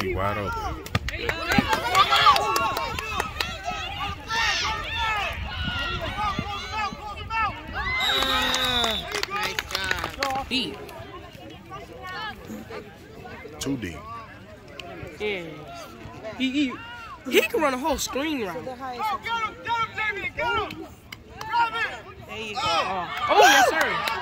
He wide open. Deep. Too deep. Yeah. He, he, he can run a whole screen route. There you go. Oh, oh yes, sir.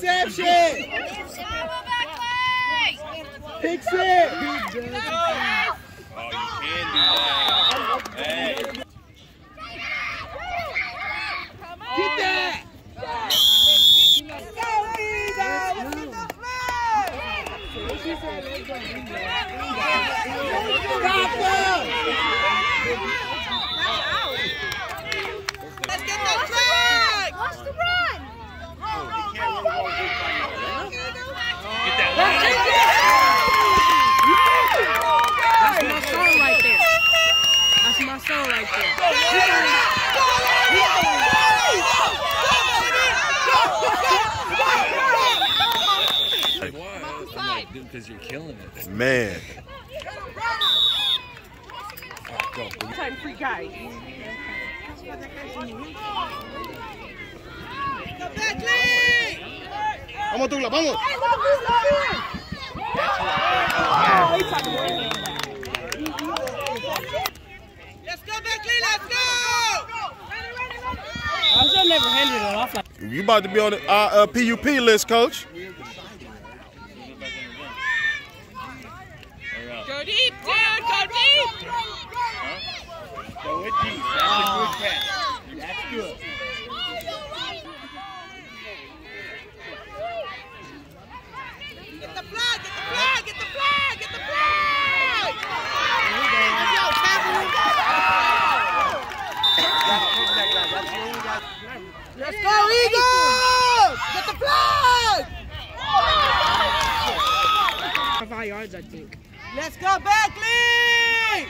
Interception! Pick six! Get that! Stop them! Let's get that flag! What's the run? That's my song right there. That's my song right there. Because you're killing it. Man. Time free guy. Vamos, Tula, vamos! Let's go, Beckley, let's go! I should never handed it off like You about to be on the uh, uh, PUP list, coach. Go deep, dude, go deep! Go deep. That's a good pass. That's good. Get the flag, get the flag, get the flag, get the flag! Yo, Cameron! Let's go, Eagles! Get the flag! five yards, I think. Let's go, Beckley!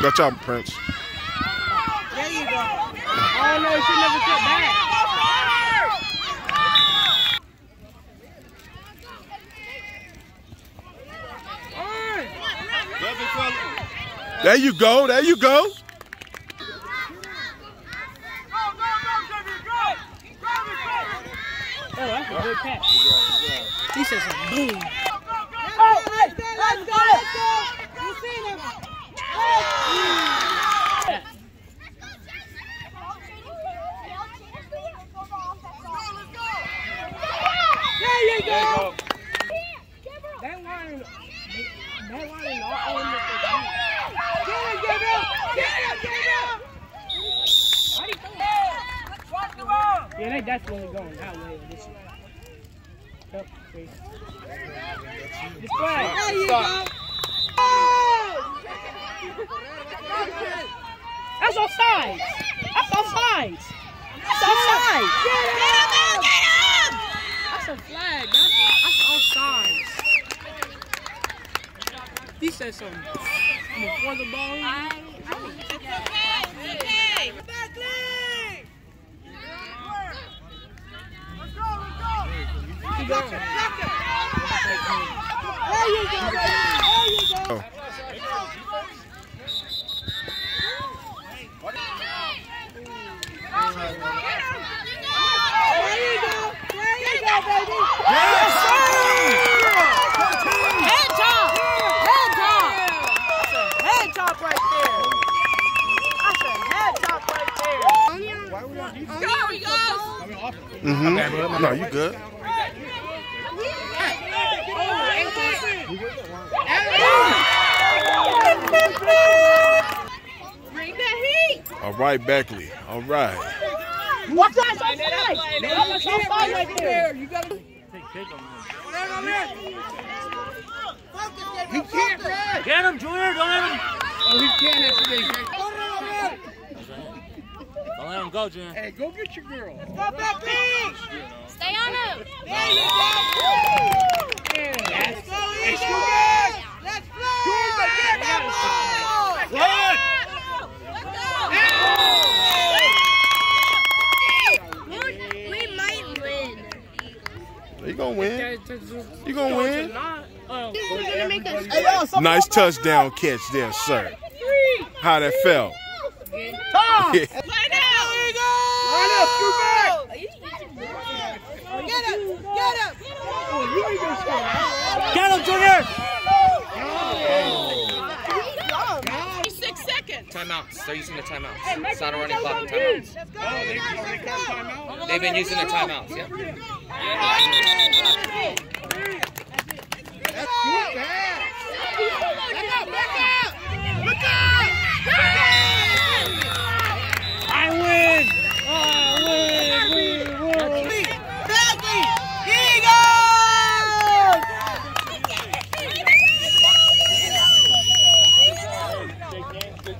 Got y'all, Prince. There you go. Oh no, he should never cut back. There you go. There you go. Oh, that's a good catch. He says a boom. Oh, let's go, let's go, let's go! You seen him? There you go! That line, that line is all on the Get him, Gabriel! Get him, Gabriel! Yeah, they definitely going that way this year. Yep, see. This flag. There you go! That's offside. That's offside. That's offside. That's a flag. That's, that's offside. He said something. I'm gonna throw the ball. It's okay, it's okay! Beckley! There you go! There you go! There! Head top. Head top. Head top right there. That's a head top right there. Go, Eagles! Mm-hmm. No, you good. All right, Beckley. All right. Watch out, it's offside. It's offside right there. You gotta. Focus, He can't run! Get him, Junior. Don't let him. Oh, he can't after this. Don't let him go, Junior. Hey, go get your girl. Go, Beckley! Stay on him. There you go. That's, Let's go, hey, Eagles. scoot back. Let's fly. Get that ball. Run. We might win. You gonna win. You gonna win. Hey, yo, somebody Nice touchdown catch there, sir. How that felt. Tom. Yeah. Play now, Eagles. Line up, scoot back. Oh, Get him. Get him. Get him, Junior. Six seconds. Oh, timeouts. They're using the timeouts. It's not a running clock. Timeouts. Oh, they, Eagles. oh, they Let's called go. timeout? They've been using their timeouts. Yep. That's